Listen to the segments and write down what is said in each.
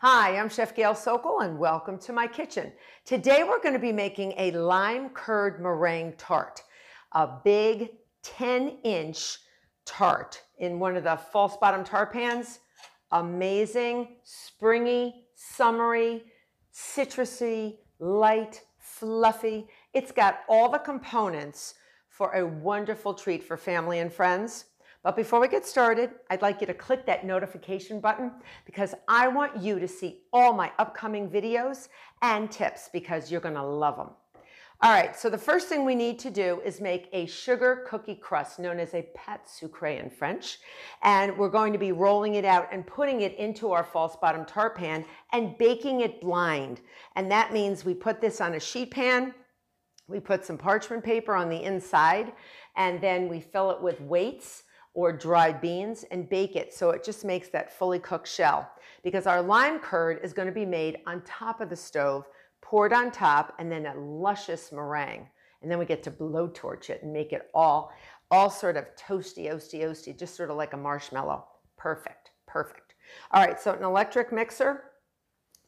Hi, I'm Chef Gail Sokol and welcome to my kitchen. Today we're going to be making a lime curd meringue tart, a big 10 inch tart in one of the false bottom tart pans. Amazing, springy, summery, citrusy, light, fluffy. It's got all the components for a wonderful treat for family and friends. But before we get started, I'd like you to click that notification button because I want you to see all my upcoming videos and tips because you're gonna love them. All right, so the first thing we need to do is make a sugar cookie crust known as a pâte sucre in French. And we're going to be rolling it out and putting it into our false bottom tart pan and baking it blind. And that means we put this on a sheet pan, we put some parchment paper on the inside, and then we fill it with weights or dried beans and bake it so it just makes that fully cooked shell. Because our lime curd is going to be made on top of the stove, poured on top, and then a luscious meringue. And then we get to blowtorch it and make it all, all sort of toasty, oasty, oasty, just sort of like a marshmallow. Perfect, perfect. All right, so an electric mixer,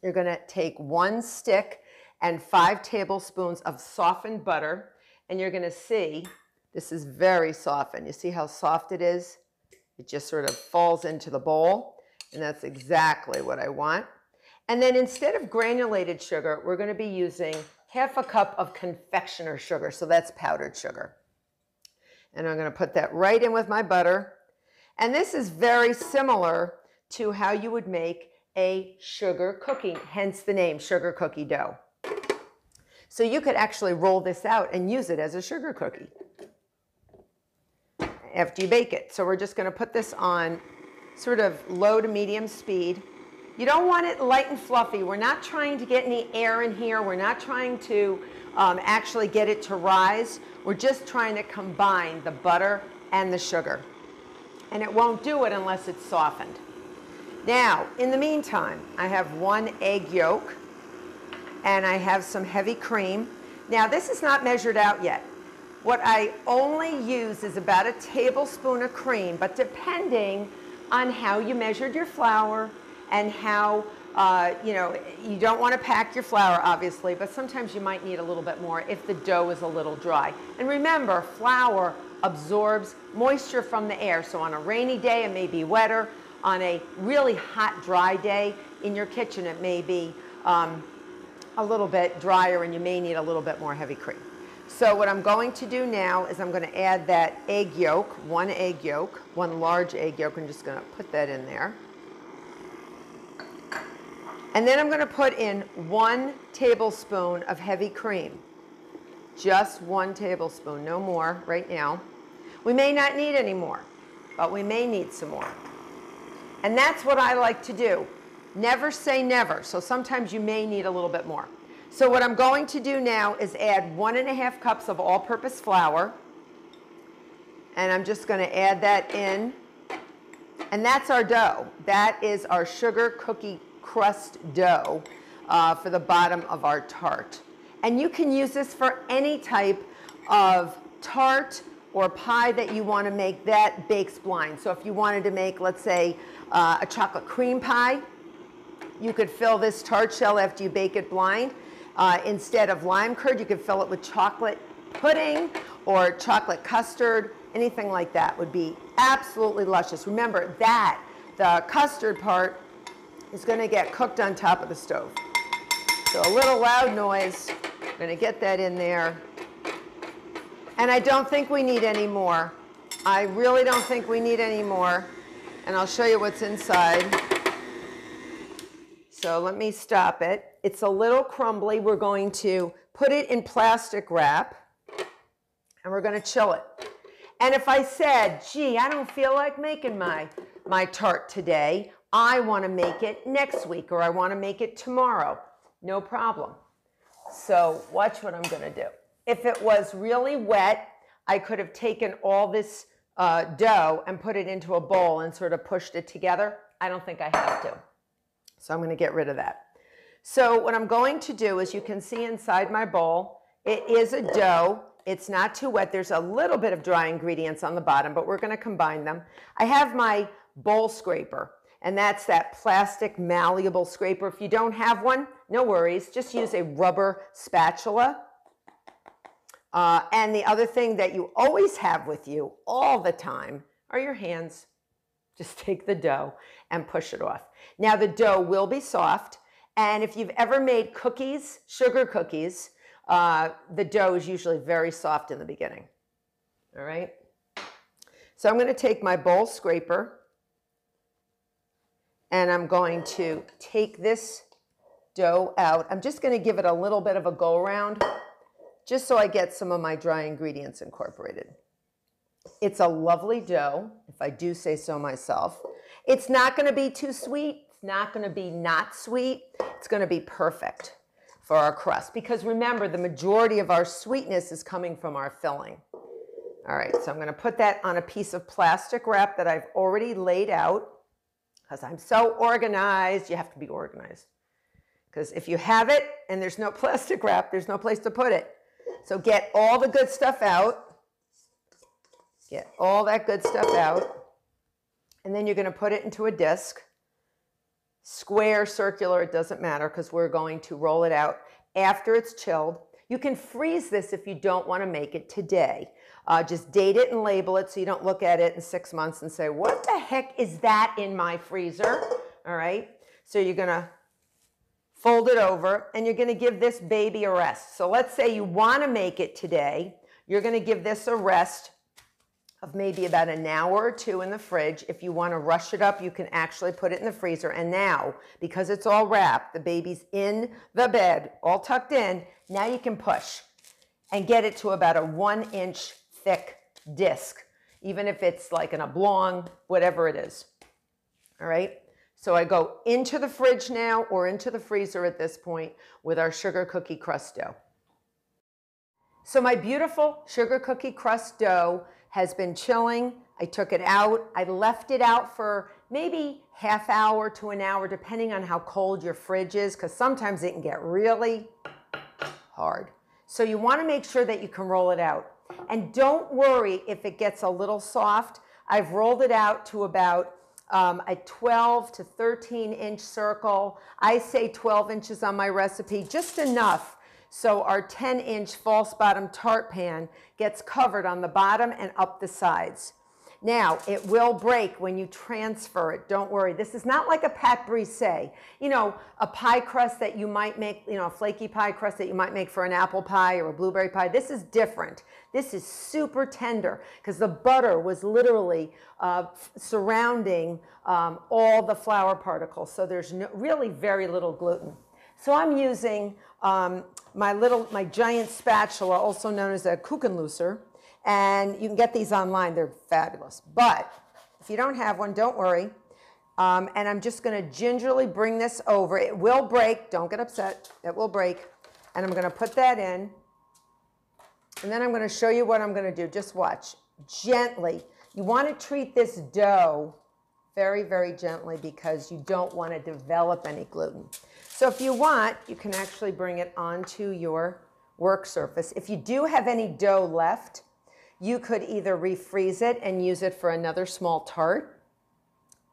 you're going to take one stick and five tablespoons of softened butter, and you're going to see this is very softened. You see how soft it is? It just sort of falls into the bowl, and that's exactly what I want. And then instead of granulated sugar, we're going to be using half a cup of confectioner sugar, so that's powdered sugar. And I'm going to put that right in with my butter. And this is very similar to how you would make a sugar cookie, hence the name sugar cookie dough. So you could actually roll this out and use it as a sugar cookie after you bake it. So we're just going to put this on sort of low to medium speed. You don't want it light and fluffy. We're not trying to get any air in here. We're not trying to um, actually get it to rise. We're just trying to combine the butter and the sugar. And it won't do it unless it's softened. Now, in the meantime, I have one egg yolk and I have some heavy cream. Now, this is not measured out yet. What I only use is about a tablespoon of cream, but depending on how you measured your flour and how, uh, you know, you don't want to pack your flour, obviously, but sometimes you might need a little bit more if the dough is a little dry. And remember, flour absorbs moisture from the air. So on a rainy day, it may be wetter. On a really hot, dry day in your kitchen, it may be um, a little bit drier and you may need a little bit more heavy cream. So what I'm going to do now is I'm going to add that egg yolk, one egg yolk, one large egg yolk. I'm just going to put that in there. And then I'm going to put in one tablespoon of heavy cream. Just one tablespoon, no more right now. We may not need any more, but we may need some more. And that's what I like to do. Never say never. So sometimes you may need a little bit more. So what I'm going to do now is add one and a half cups of all-purpose flour. And I'm just going to add that in. And that's our dough. That is our sugar cookie crust dough uh, for the bottom of our tart. And you can use this for any type of tart or pie that you want to make that bakes blind. So if you wanted to make, let's say, uh, a chocolate cream pie, you could fill this tart shell after you bake it blind. Uh, instead of lime curd, you could fill it with chocolate pudding or chocolate custard, anything like that would be absolutely luscious. Remember that the custard part is going to get cooked on top of the stove. So a little loud noise, I'm going to get that in there. And I don't think we need any more. I really don't think we need any more. And I'll show you what's inside. So let me stop it. It's a little crumbly. We're going to put it in plastic wrap and we're going to chill it. And if I said, gee, I don't feel like making my, my tart today, I want to make it next week or I want to make it tomorrow, no problem. So watch what I'm going to do. If it was really wet, I could have taken all this uh, dough and put it into a bowl and sort of pushed it together. I don't think I have to. So I'm going to get rid of that. So what I'm going to do is you can see inside my bowl, it is a dough. It's not too wet. There's a little bit of dry ingredients on the bottom, but we're going to combine them. I have my bowl scraper. And that's that plastic malleable scraper. If you don't have one, no worries. Just use a rubber spatula. Uh, and the other thing that you always have with you all the time are your hands. Just take the dough and push it off. Now the dough will be soft. And if you've ever made cookies, sugar cookies, uh, the dough is usually very soft in the beginning. All right. So I'm going to take my bowl scraper and I'm going to take this dough out. I'm just going to give it a little bit of a go around just so I get some of my dry ingredients incorporated. It's a lovely dough, if I do say so myself. It's not going to be too sweet. It's not going to be not sweet. It's going to be perfect for our crust because remember, the majority of our sweetness is coming from our filling. All right, so I'm going to put that on a piece of plastic wrap that I've already laid out because I'm so organized. You have to be organized. Because if you have it and there's no plastic wrap, there's no place to put it. So get all the good stuff out. Get all that good stuff out. And then you're going to put it into a disc. Square, circular, it doesn't matter because we're going to roll it out after it's chilled. You can freeze this if you don't want to make it today. Uh, just date it and label it so you don't look at it in six months and say, what the heck is that in my freezer? All right. So you're going to fold it over and you're going to give this baby a rest. So let's say you want to make it today. You're going to give this a rest of maybe about an hour or two in the fridge. If you want to rush it up, you can actually put it in the freezer. And now, because it's all wrapped, the baby's in the bed, all tucked in, now you can push and get it to about a one inch thick disc, even if it's like an oblong, whatever it is. All right. So I go into the fridge now or into the freezer at this point with our sugar cookie crust dough. So my beautiful sugar cookie crust dough has been chilling. I took it out. I left it out for maybe half hour to an hour, depending on how cold your fridge is, because sometimes it can get really hard. So you want to make sure that you can roll it out. And don't worry if it gets a little soft. I've rolled it out to about um, a 12 to 13 inch circle. I say 12 inches on my recipe, just enough so our 10 inch false bottom tart pan gets covered on the bottom and up the sides. Now, it will break when you transfer it. Don't worry. This is not like a pâte brisée. You know, a pie crust that you might make, you know, a flaky pie crust that you might make for an apple pie or a blueberry pie. This is different. This is super tender because the butter was literally uh, surrounding um, all the flour particles. So there's no, really very little gluten. So I'm using um, my little, my giant spatula, also known as a Kuchenlöser, and you can get these online. They're fabulous. But if you don't have one, don't worry. Um, and I'm just going to gingerly bring this over. It will break. Don't get upset. It will break. And I'm going to put that in. And then I'm going to show you what I'm going to do. Just watch. Gently. You want to treat this dough very, very gently because you don't want to develop any gluten. So if you want, you can actually bring it onto your work surface. If you do have any dough left, you could either refreeze it and use it for another small tart,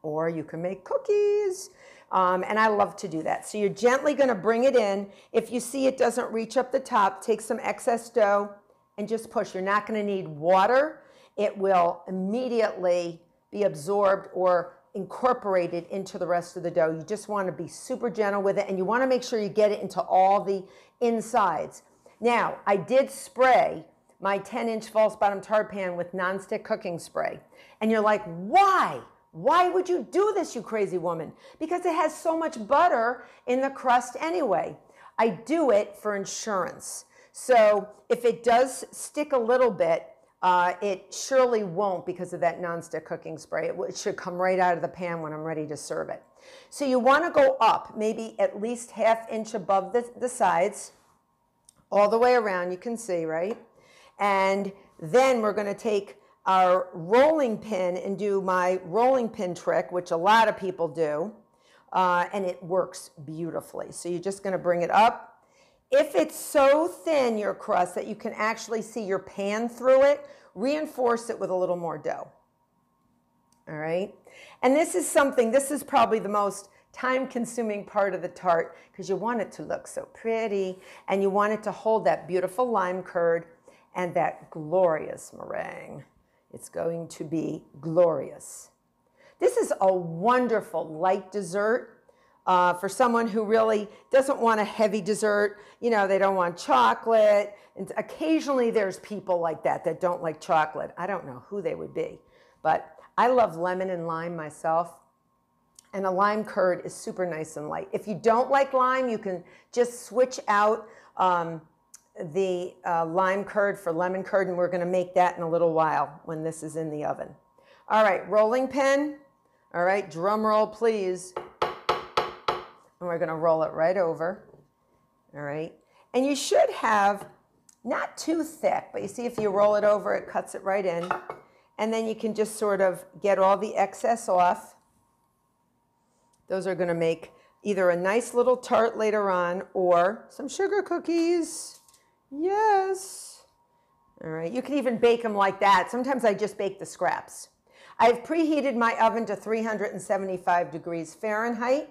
or you can make cookies. Um, and I love to do that. So you're gently going to bring it in. If you see it doesn't reach up the top, take some excess dough and just push. You're not going to need water. It will immediately be absorbed or incorporated into the rest of the dough. You just want to be super gentle with it and you want to make sure you get it into all the insides. Now, I did spray my 10 inch false bottom tart pan with nonstick cooking spray. And you're like, why? Why would you do this, you crazy woman? Because it has so much butter in the crust anyway. I do it for insurance. So if it does stick a little bit, uh, it surely won't because of that nonstick cooking spray. It, it should come right out of the pan when I'm ready to serve it. So you want to go up maybe at least half inch above the, the sides, all the way around, you can see, right? And then we're going to take our rolling pin and do my rolling pin trick, which a lot of people do. Uh, and it works beautifully. So you're just going to bring it up. If it's so thin, your crust, that you can actually see your pan through it, reinforce it with a little more dough. All right. And this is something, this is probably the most time consuming part of the tart because you want it to look so pretty and you want it to hold that beautiful lime curd and that glorious meringue. It's going to be glorious. This is a wonderful light dessert uh, for someone who really doesn't want a heavy dessert. You know, they don't want chocolate. And occasionally there's people like that that don't like chocolate. I don't know who they would be, but I love lemon and lime myself. And a lime curd is super nice and light. If you don't like lime, you can just switch out um, the uh, lime curd for lemon curd, and we're going to make that in a little while when this is in the oven. All right, rolling pin. All right, drum roll, please. And we're going to roll it right over. All right. And you should have not too thick, but you see if you roll it over, it cuts it right in. And then you can just sort of get all the excess off. Those are going to make either a nice little tart later on or some sugar cookies. Yes. All right, you can even bake them like that. Sometimes I just bake the scraps. I've preheated my oven to 375 degrees Fahrenheit.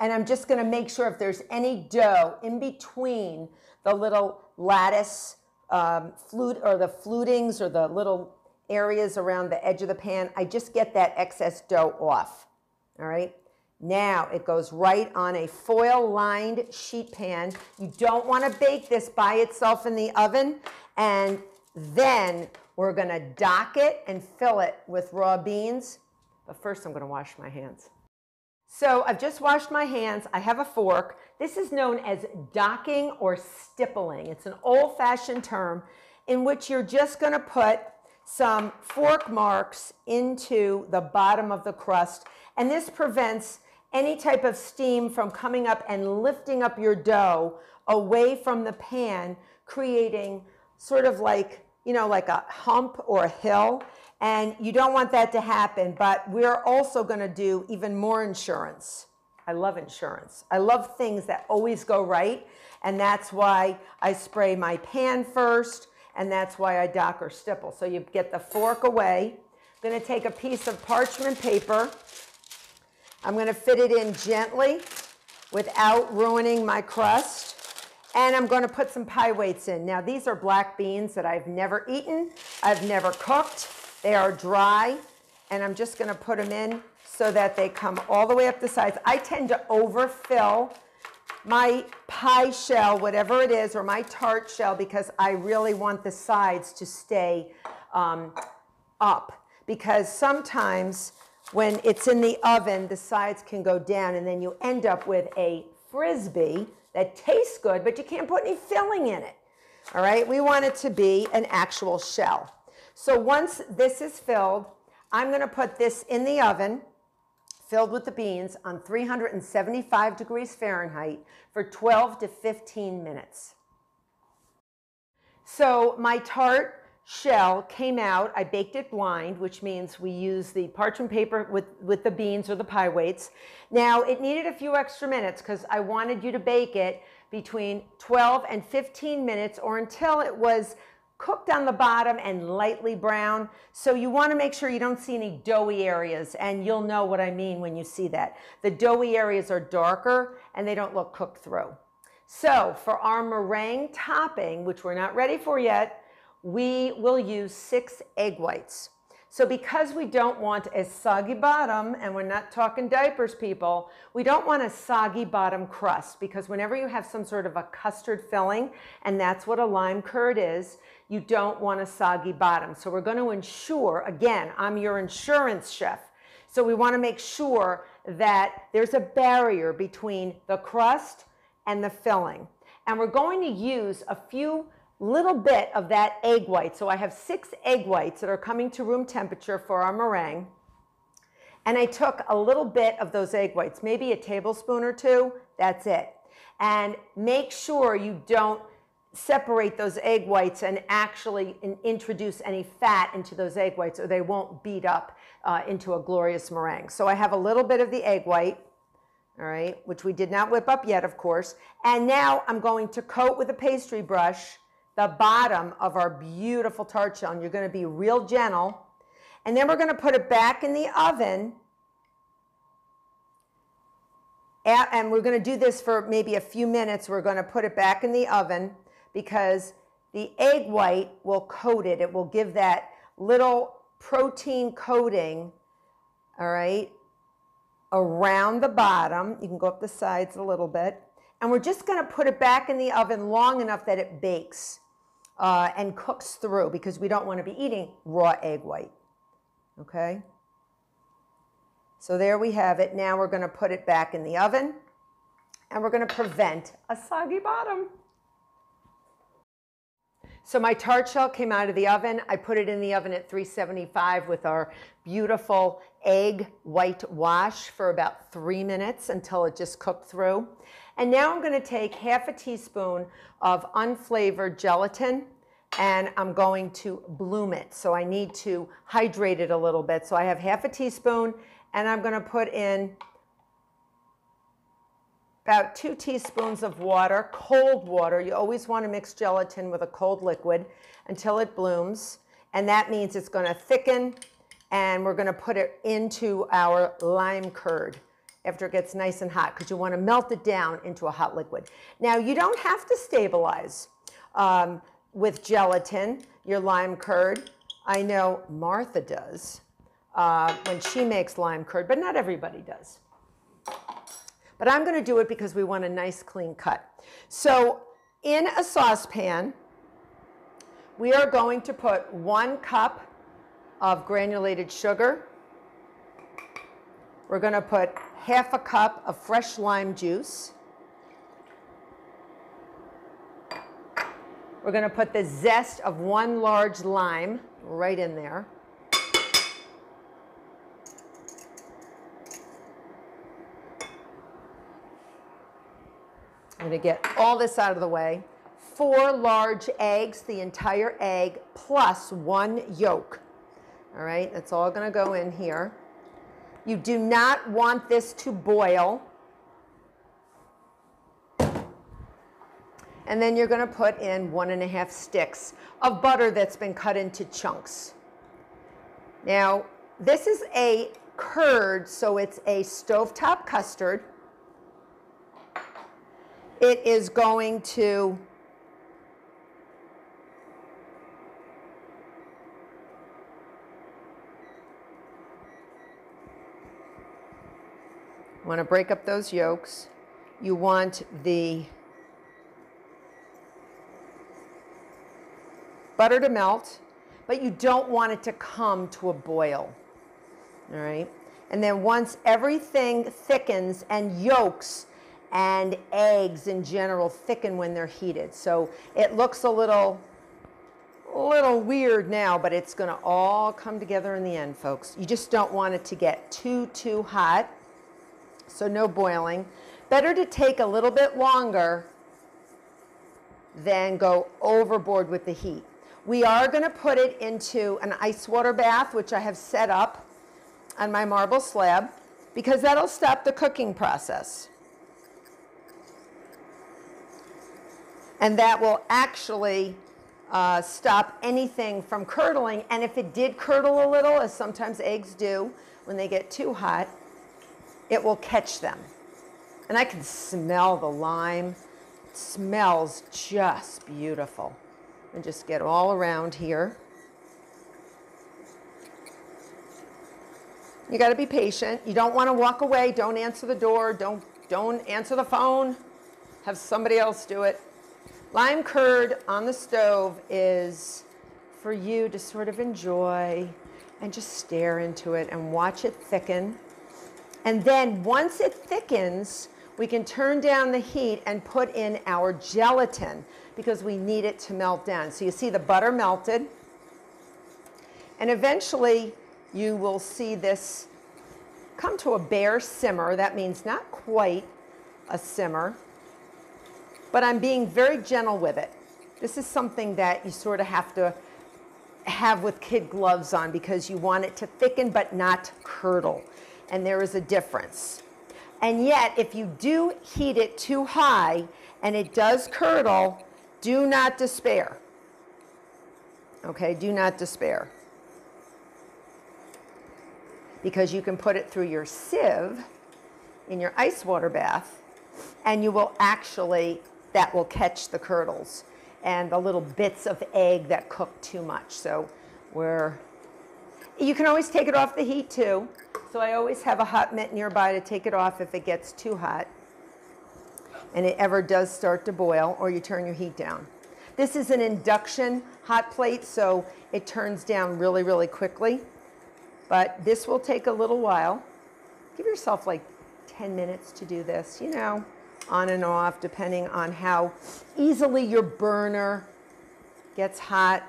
And I'm just gonna make sure if there's any dough in between the little lattice um, flute or the flutings or the little areas around the edge of the pan, I just get that excess dough off, all right? Now it goes right on a foil lined sheet pan. You don't wanna bake this by itself in the oven and then we're gonna dock it and fill it with raw beans. But first I'm gonna wash my hands. So I've just washed my hands. I have a fork. This is known as docking or stippling. It's an old fashioned term in which you're just going to put some fork marks into the bottom of the crust. And this prevents any type of steam from coming up and lifting up your dough away from the pan, creating sort of like, you know, like a hump or a hill. And you don't want that to happen, but we're also going to do even more insurance. I love insurance. I love things that always go right. And that's why I spray my pan first, and that's why I dock or stipple. So you get the fork away. I'm going to take a piece of parchment paper. I'm going to fit it in gently without ruining my crust. And I'm going to put some pie weights in. Now, these are black beans that I've never eaten, I've never cooked. They are dry, and I'm just gonna put them in so that they come all the way up the sides. I tend to overfill my pie shell, whatever it is, or my tart shell, because I really want the sides to stay um, up. Because sometimes when it's in the oven, the sides can go down, and then you end up with a frisbee that tastes good, but you can't put any filling in it. All right, we want it to be an actual shell. So once this is filled, I'm going to put this in the oven filled with the beans on 375 degrees Fahrenheit for 12 to 15 minutes. So my tart shell came out. I baked it blind, which means we use the parchment paper with, with the beans or the pie weights. Now, it needed a few extra minutes because I wanted you to bake it between 12 and 15 minutes or until it was cooked on the bottom and lightly brown. So you wanna make sure you don't see any doughy areas and you'll know what I mean when you see that. The doughy areas are darker and they don't look cooked through. So for our meringue topping, which we're not ready for yet, we will use six egg whites. So because we don't want a soggy bottom, and we're not talking diapers, people, we don't want a soggy bottom crust because whenever you have some sort of a custard filling, and that's what a lime curd is, you don't want a soggy bottom. So we're going to ensure, again, I'm your insurance chef. So we want to make sure that there's a barrier between the crust and the filling. And we're going to use a few little bit of that egg white. So I have six egg whites that are coming to room temperature for our meringue. And I took a little bit of those egg whites, maybe a tablespoon or two, that's it. And make sure you don't separate those egg whites and actually introduce any fat into those egg whites or they won't beat up uh, into a glorious meringue. So I have a little bit of the egg white, all right, which we did not whip up yet, of course. And now I'm going to coat with a pastry brush the bottom of our beautiful tart shell. And you're going to be real gentle. And then we're going to put it back in the oven. And we're going to do this for maybe a few minutes. We're going to put it back in the oven because the egg white will coat it. It will give that little protein coating, all right, around the bottom. You can go up the sides a little bit. And we're just going to put it back in the oven long enough that it bakes uh, and cooks through because we don't want to be eating raw egg white. Okay? So there we have it. Now we're going to put it back in the oven and we're going to prevent a soggy bottom. So my tart shell came out of the oven. I put it in the oven at 375 with our beautiful egg white wash for about three minutes until it just cooked through. And now I'm going to take half a teaspoon of unflavored gelatin and I'm going to bloom it. So I need to hydrate it a little bit. So I have half a teaspoon and I'm going to put in about two teaspoons of water, cold water. You always want to mix gelatin with a cold liquid until it blooms. And that means it's going to thicken and we're going to put it into our lime curd after it gets nice and hot because you want to melt it down into a hot liquid. Now you don't have to stabilize um, with gelatin, your lime curd. I know Martha does uh, when she makes lime curd, but not everybody does. But I'm going to do it because we want a nice clean cut. So in a saucepan, we are going to put one cup of granulated sugar. We're going to put half a cup of fresh lime juice. We're going to put the zest of one large lime right in there. I'm going to get all this out of the way. Four large eggs, the entire egg, plus one yolk. All right, that's all going to go in here. You do not want this to boil. And then you're going to put in one and a half sticks of butter that's been cut into chunks. Now, this is a curd, so it's a stovetop custard. It is going to want to break up those yolks. You want the butter to melt, but you don't want it to come to a boil. All right. And then once everything thickens and yolks and eggs in general thicken when they're heated. So it looks a little, little weird now, but it's going to all come together in the end, folks. You just don't want it to get too, too hot. So no boiling. Better to take a little bit longer than go overboard with the heat. We are going to put it into an ice water bath, which I have set up on my marble slab, because that'll stop the cooking process. and that will actually uh, stop anything from curdling. And if it did curdle a little, as sometimes eggs do when they get too hot, it will catch them. And I can smell the lime. It smells just beautiful. And just get all around here. You got to be patient. You don't want to walk away. Don't answer the door. Don't, don't answer the phone. Have somebody else do it. Lime curd on the stove is for you to sort of enjoy and just stare into it and watch it thicken. And then once it thickens, we can turn down the heat and put in our gelatin because we need it to melt down. So you see the butter melted. And eventually you will see this come to a bare simmer. That means not quite a simmer but I'm being very gentle with it. This is something that you sort of have to have with kid gloves on because you want it to thicken but not curdle. And there is a difference. And yet, if you do heat it too high and it does curdle, do not despair. Okay, do not despair. because you can put it through your sieve in your ice water bath and you will actually, that will catch the curdles and the little bits of egg that cook too much. So we're, you can always take it off the heat too. So I always have a hot mitt nearby to take it off if it gets too hot and it ever does start to boil or you turn your heat down. This is an induction hot plate, so it turns down really, really quickly. But this will take a little while. Give yourself like 10 minutes to do this, you know, on and off, depending on how easily your burner gets hot.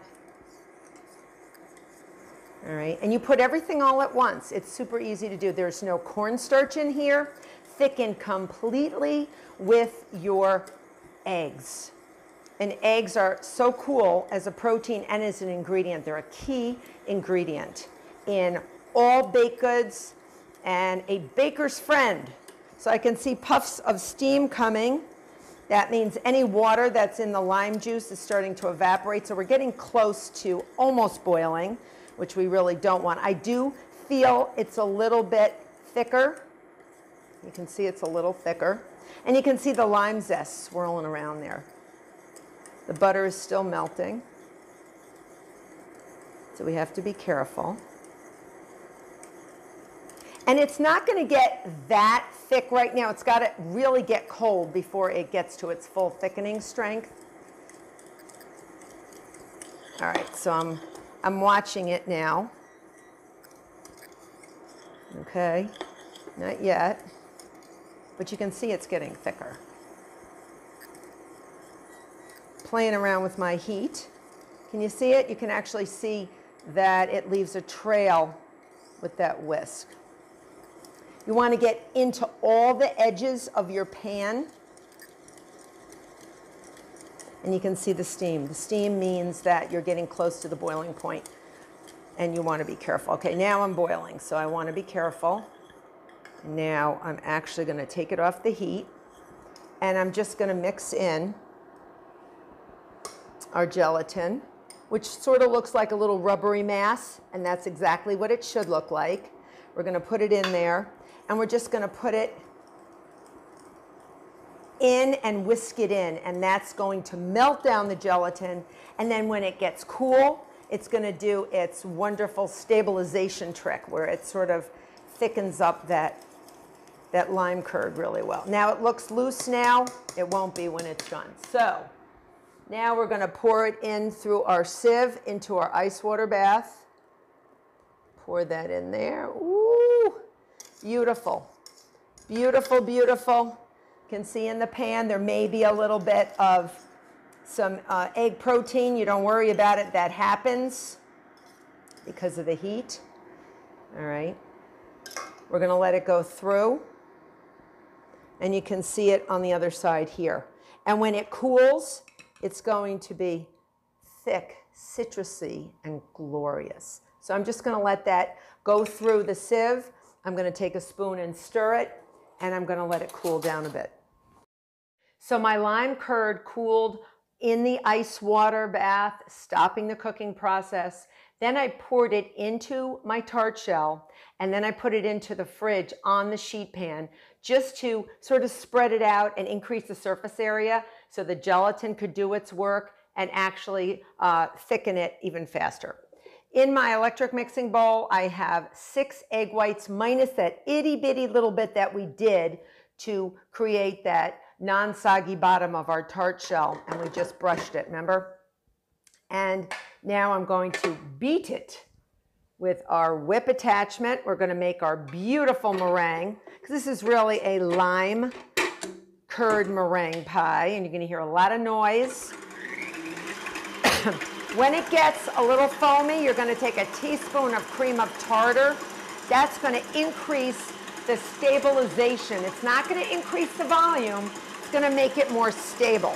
All right, and you put everything all at once. It's super easy to do. There's no cornstarch in here. Thicken completely with your eggs. And eggs are so cool as a protein and as an ingredient. They're a key ingredient in all baked goods and a baker's friend. So I can see puffs of steam coming. That means any water that's in the lime juice is starting to evaporate. So we're getting close to almost boiling, which we really don't want. I do feel it's a little bit thicker. You can see it's a little thicker. And you can see the lime zest swirling around there. The butter is still melting. So we have to be careful. And it's not going to get that thick right now. It's got to really get cold before it gets to its full thickening strength. All right, so I'm, I'm watching it now. Okay, not yet, but you can see it's getting thicker playing around with my heat. Can you see it? You can actually see that it leaves a trail with that whisk. You want to get into all the edges of your pan. And you can see the steam. The steam means that you're getting close to the boiling point and you want to be careful. Okay, now I'm boiling, so I want to be careful. Now I'm actually going to take it off the heat and I'm just going to mix in our gelatin, which sort of looks like a little rubbery mass, and that's exactly what it should look like. We're going to put it in there, and we're just going to put it in and whisk it in, and that's going to melt down the gelatin, and then when it gets cool, it's going to do its wonderful stabilization trick where it sort of thickens up that, that lime curd really well. Now it looks loose now, it won't be when it's done. So now we're going to pour it in through our sieve into our ice water bath. Pour that in there. Ooh, beautiful. Beautiful, beautiful. Can see in the pan there may be a little bit of some uh, egg protein. You don't worry about it. That happens because of the heat. All right. We're going to let it go through. And you can see it on the other side here. And when it cools, it's going to be thick, citrusy, and glorious. So I'm just going to let that go through the sieve. I'm going to take a spoon and stir it, and I'm going to let it cool down a bit. So my lime curd cooled in the ice water bath, stopping the cooking process. Then I poured it into my tart shell, and then I put it into the fridge on the sheet pan just to sort of spread it out and increase the surface area so the gelatin could do its work and actually uh, thicken it even faster. In my electric mixing bowl, I have six egg whites minus that itty bitty little bit that we did to create that non-soggy bottom of our tart shell, and we just brushed it, remember? And now I'm going to beat it with our whip attachment. We're gonna make our beautiful meringue, because this is really a lime curd meringue pie, and you're gonna hear a lot of noise. when it gets a little foamy, you're gonna take a teaspoon of cream of tartar. That's gonna increase the stabilization. It's not gonna increase the volume, it's gonna make it more stable.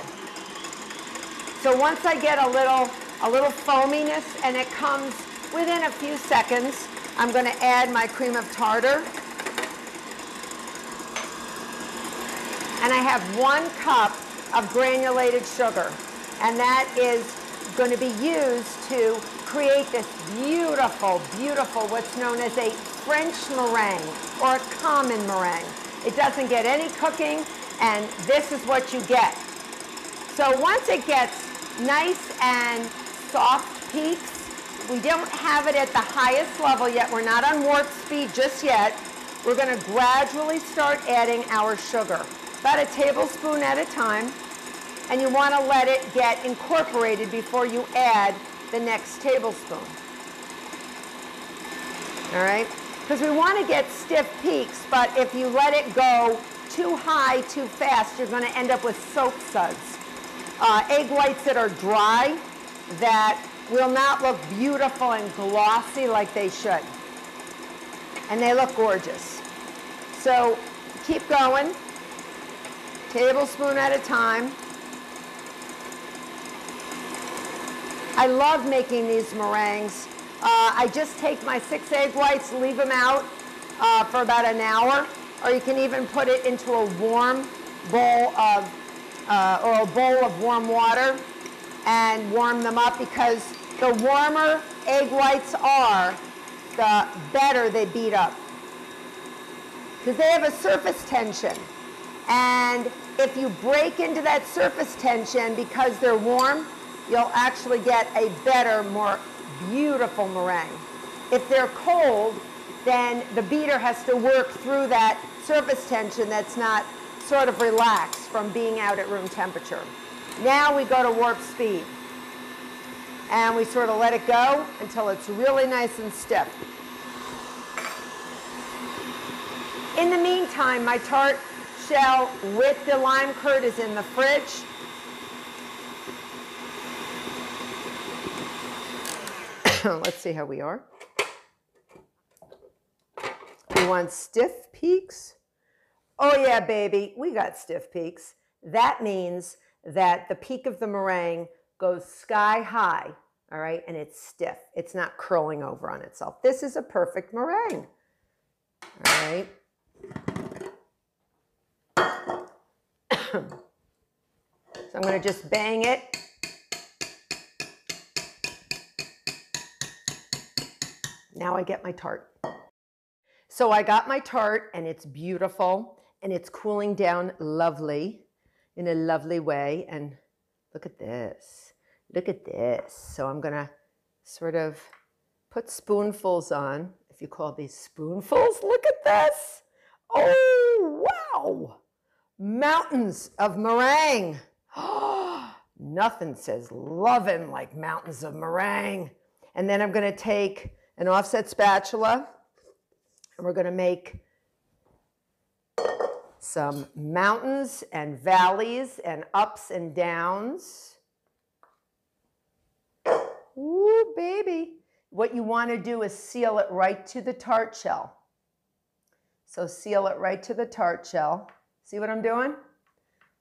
So once I get a little, a little foaminess and it comes Within a few seconds, I'm going to add my cream of tartar. And I have one cup of granulated sugar. And that is going to be used to create this beautiful, beautiful, what's known as a French meringue or a common meringue. It doesn't get any cooking, and this is what you get. So once it gets nice and soft peaks, we don't have it at the highest level yet. We're not on warp speed just yet. We're going to gradually start adding our sugar, about a tablespoon at a time. And you want to let it get incorporated before you add the next tablespoon. All right? Because we want to get stiff peaks, but if you let it go too high, too fast, you're going to end up with soap suds. Uh, egg whites that are dry, that will not look beautiful and glossy like they should. And they look gorgeous. So keep going, tablespoon at a time. I love making these meringues. Uh, I just take my six egg whites, leave them out uh, for about an hour, or you can even put it into a warm bowl of, uh, or a bowl of warm water and warm them up because the warmer egg whites are, the better they beat up. Because they have a surface tension. And if you break into that surface tension because they're warm, you'll actually get a better, more beautiful meringue. If they're cold, then the beater has to work through that surface tension that's not sort of relaxed from being out at room temperature. Now we go to warp speed. And we sort of let it go until it's really nice and stiff. In the meantime, my tart shell with the lime curd is in the fridge. Let's see how we are. Want stiff peaks. Oh yeah, baby, we got stiff peaks. That means that the peak of the meringue goes sky high, all right, and it's stiff. It's not curling over on itself. This is a perfect meringue, all right. so I'm going to just bang it. Now I get my tart. So I got my tart and it's beautiful and it's cooling down lovely in a lovely way. And look at this. Look at this. So I'm going to sort of put spoonfuls on. If you call these spoonfuls, look at this. Oh, wow. Mountains of meringue. Nothing says loving like mountains of meringue. And then I'm going to take an offset spatula we're going to make some mountains and valleys and ups and downs. Ooh, baby. What you want to do is seal it right to the tart shell. So seal it right to the tart shell. See what I'm doing?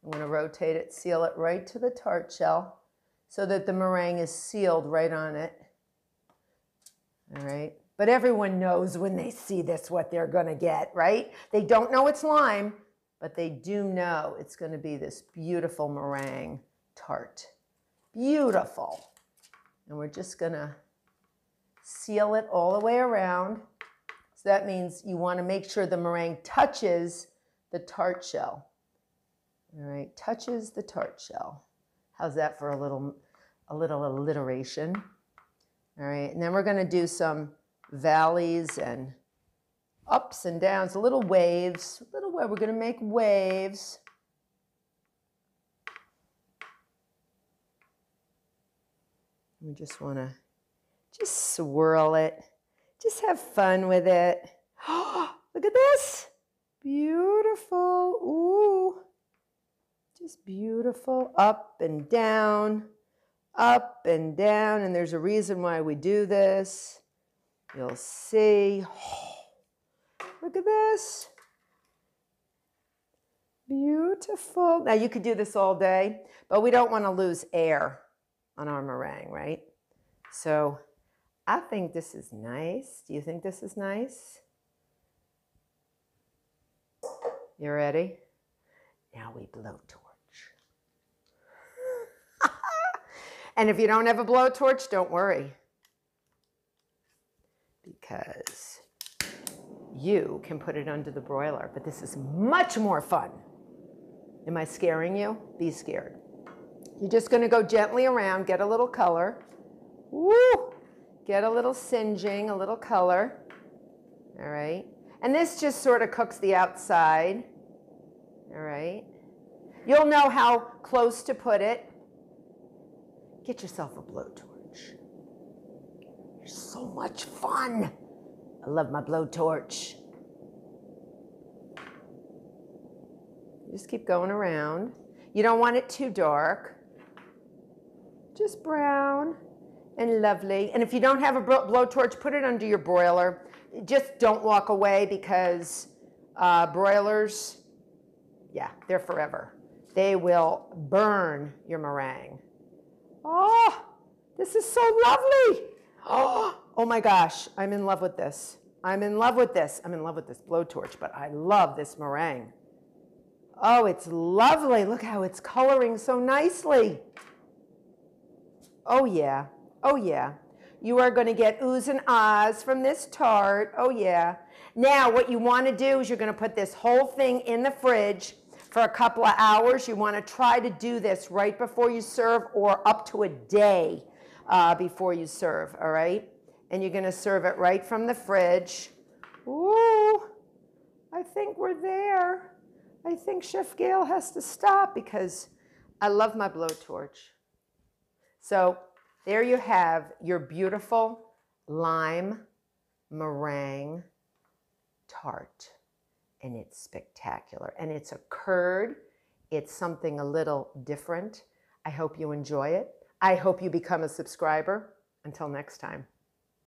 I'm going to rotate it, seal it right to the tart shell so that the meringue is sealed right on it. All right. But everyone knows when they see this what they're going to get, right? They don't know it's lime, but they do know it's going to be this beautiful meringue tart. Beautiful. And we're just going to seal it all the way around. So that means you want to make sure the meringue touches the tart shell. All right, touches the tart shell. How's that for a little, a little alliteration? All right, and then we're going to do some valleys and ups and downs, little waves, little way. We're going to make waves. We just want to just swirl it. Just have fun with it. Look at this. Beautiful. Ooh. Just beautiful. Up and down, up and down. And there's a reason why we do this. You'll see. Look at this. Beautiful. Now you could do this all day, but we don't want to lose air on our meringue, right? So I think this is nice. Do you think this is nice? You ready? Now we blow torch. and if you don't have a blow torch, don't worry. Because you can put it under the broiler. But this is much more fun. Am I scaring you? Be scared. You're just gonna go gently around, get a little color. Woo! Get a little singeing, a little color. All right. And this just sort of cooks the outside. All right. You'll know how close to put it. Get yourself a blowtorch. So much fun. I love my blowtorch. Just keep going around. You don't want it too dark. Just brown and lovely. And if you don't have a blowtorch, put it under your broiler. Just don't walk away because uh, broilers, yeah, they're forever. They will burn your meringue. Oh, this is so lovely. Oh, oh my gosh, I'm in love with this. I'm in love with this. I'm in love with this blowtorch, but I love this meringue. Oh, it's lovely. Look how it's coloring so nicely. Oh, yeah. Oh, yeah. You are going to get oohs and ahs from this tart. Oh, yeah. Now, what you want to do is you're going to put this whole thing in the fridge for a couple of hours. You want to try to do this right before you serve or up to a day uh, before you serve, all right? And you're going to serve it right from the fridge. Ooh, I think we're there. I think Chef Gail has to stop because I love my blowtorch. So there you have your beautiful lime meringue tart. And it's spectacular. And it's a curd. It's something a little different. I hope you enjoy it. I hope you become a subscriber. Until next time.